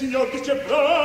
signor che c'è bravo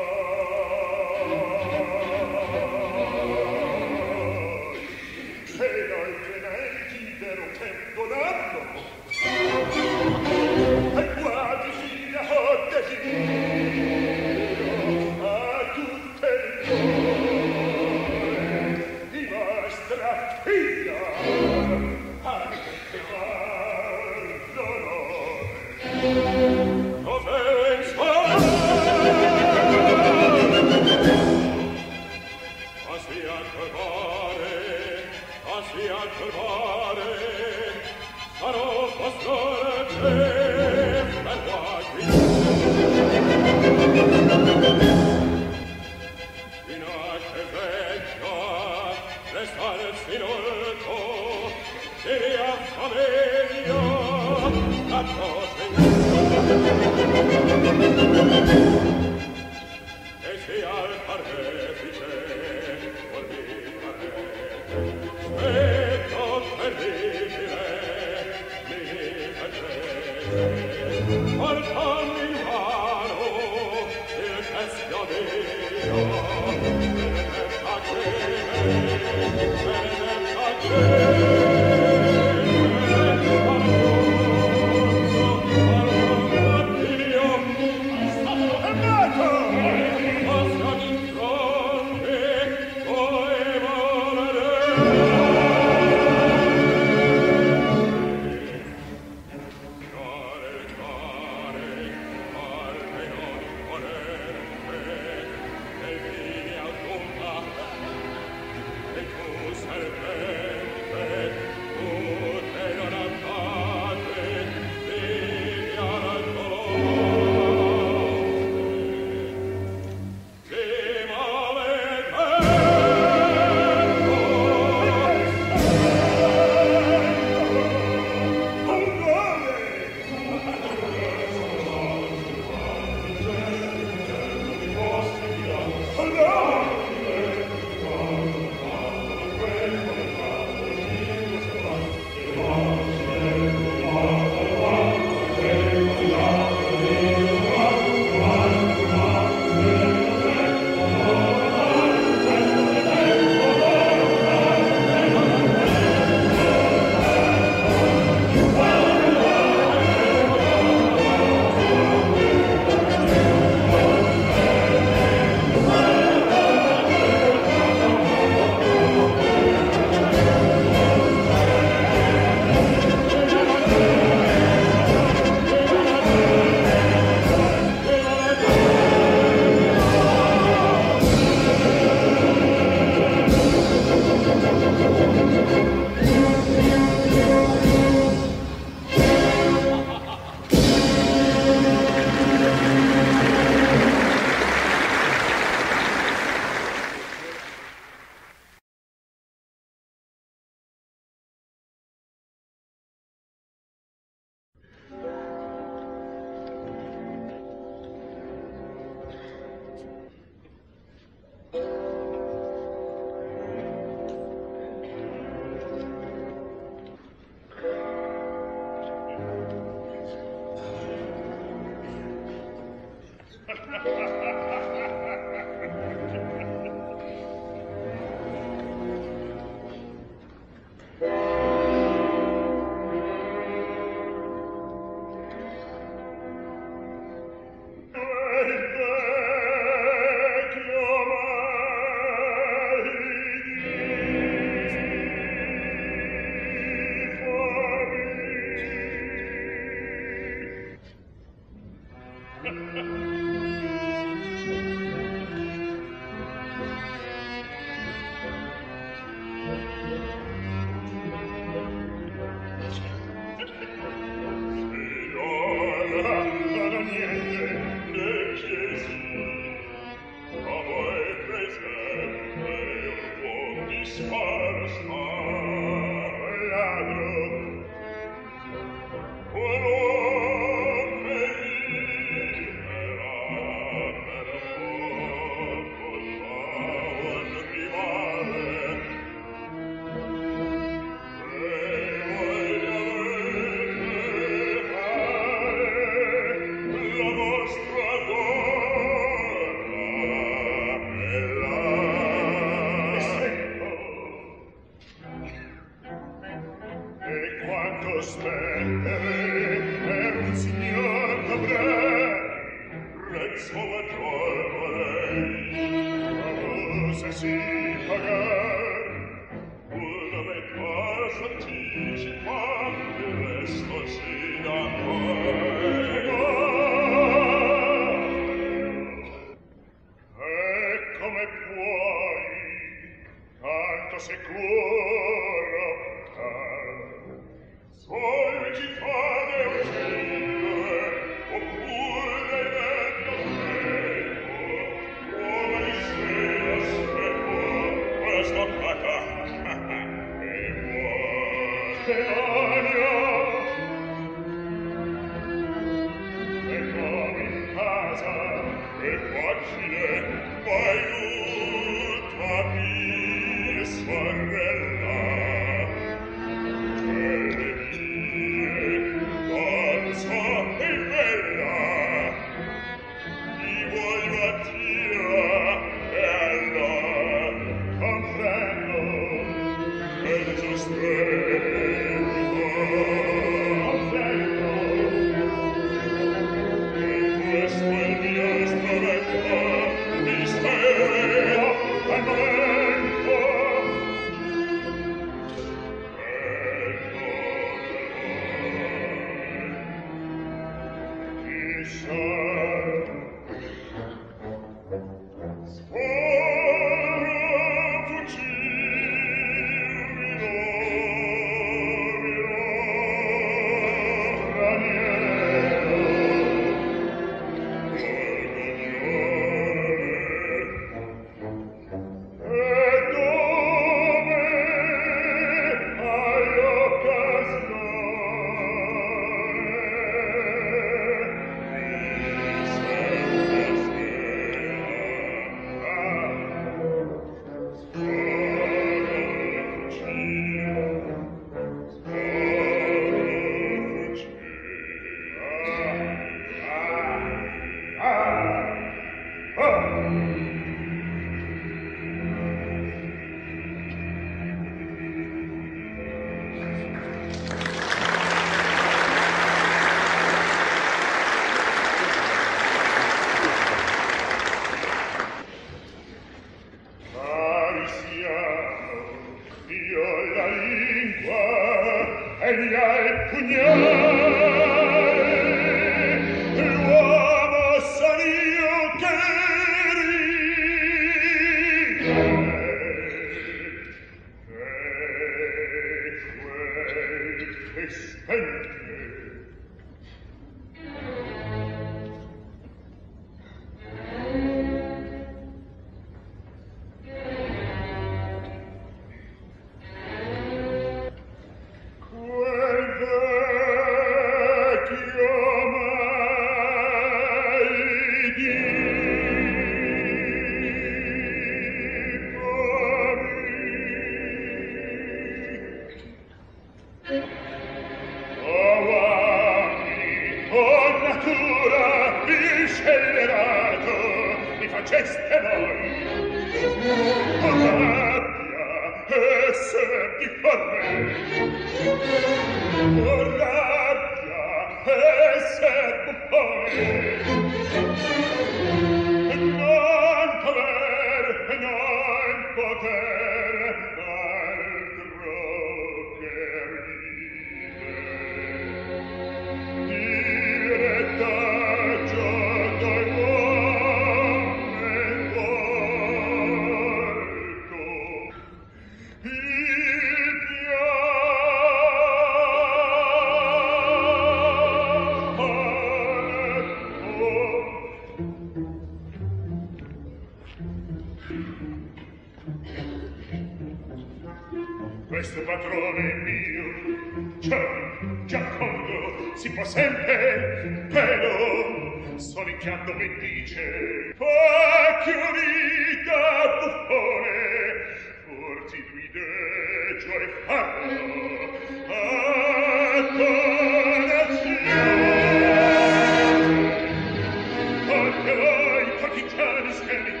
standing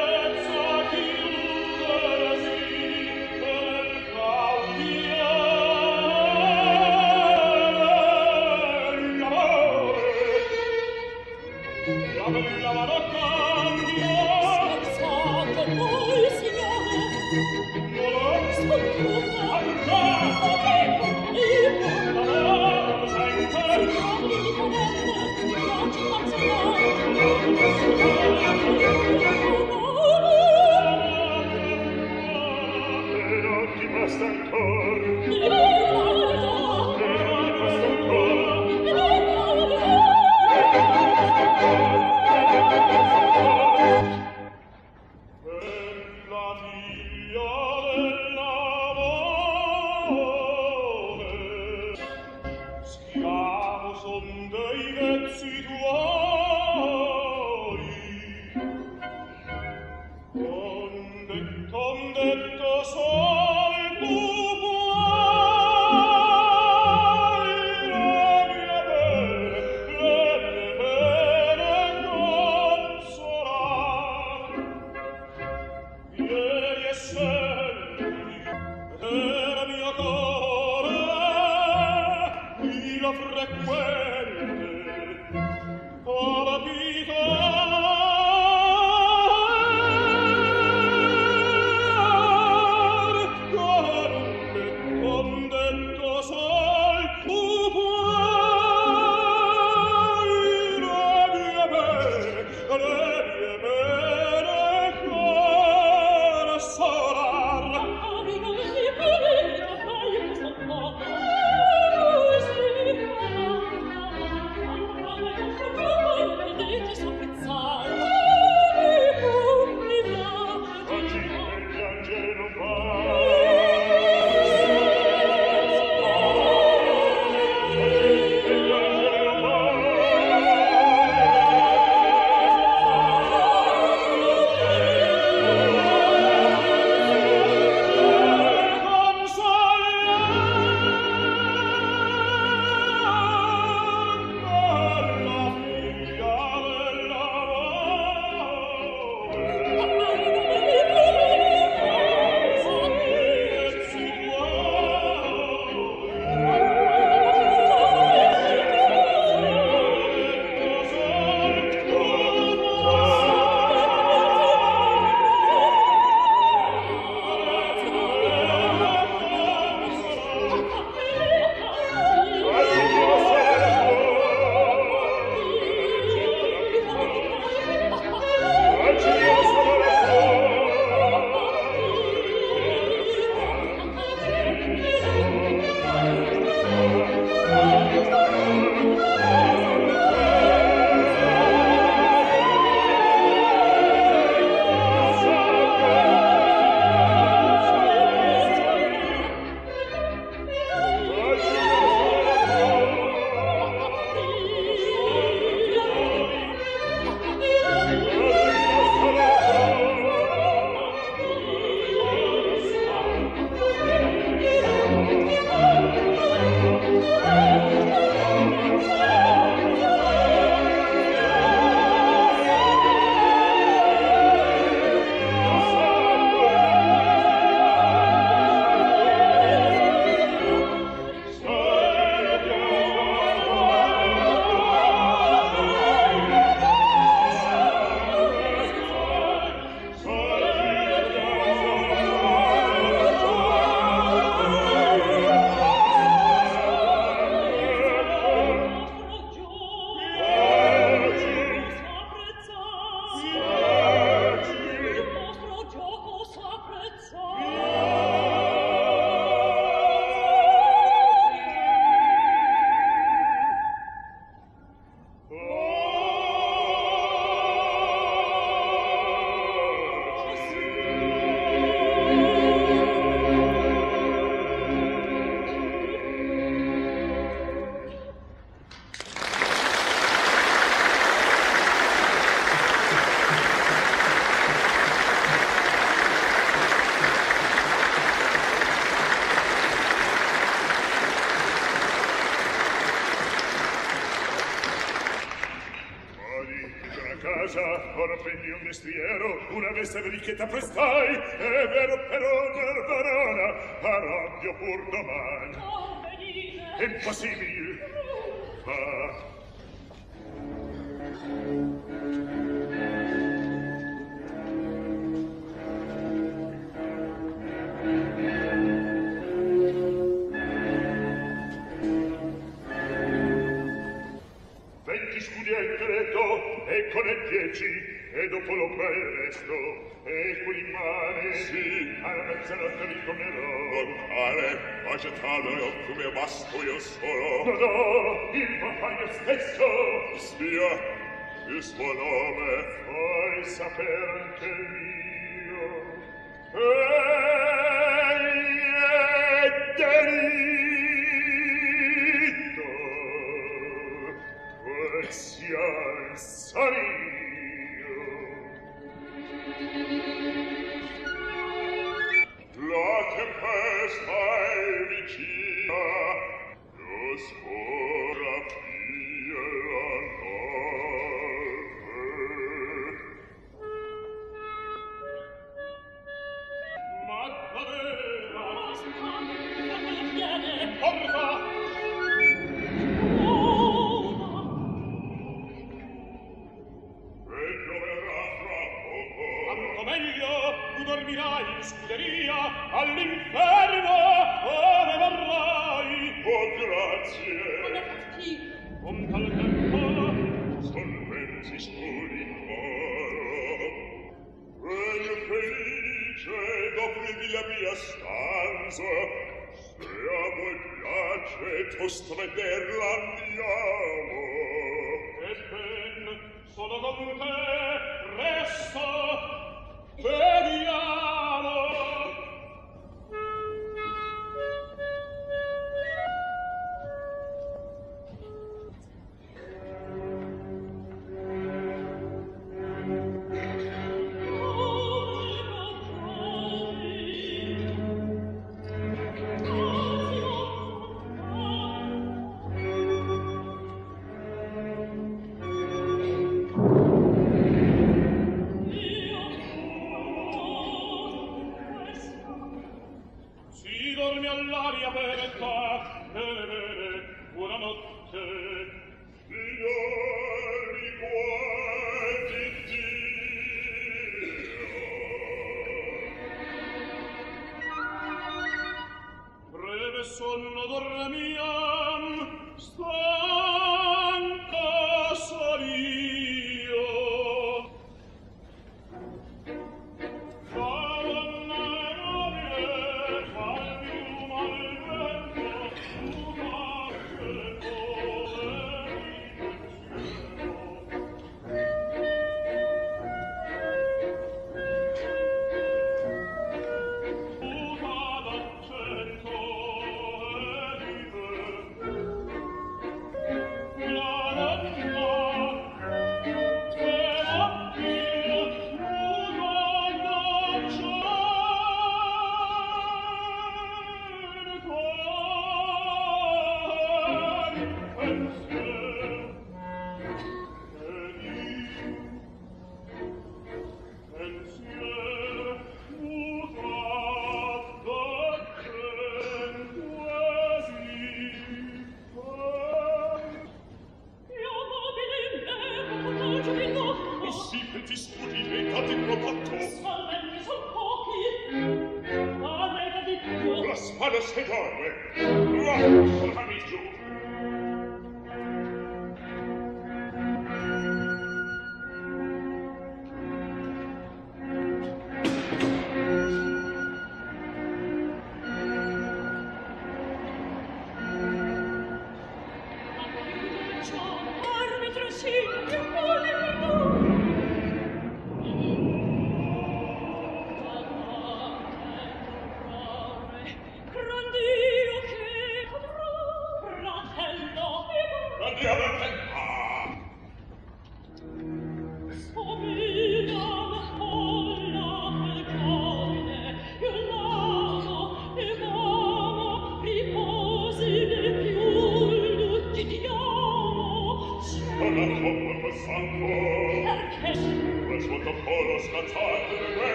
mestriero una veste verichetta prestai è vero però per varona arrabbio pur domani oh, venite. impossibile io stesso sia il suo nome fai saper che mio e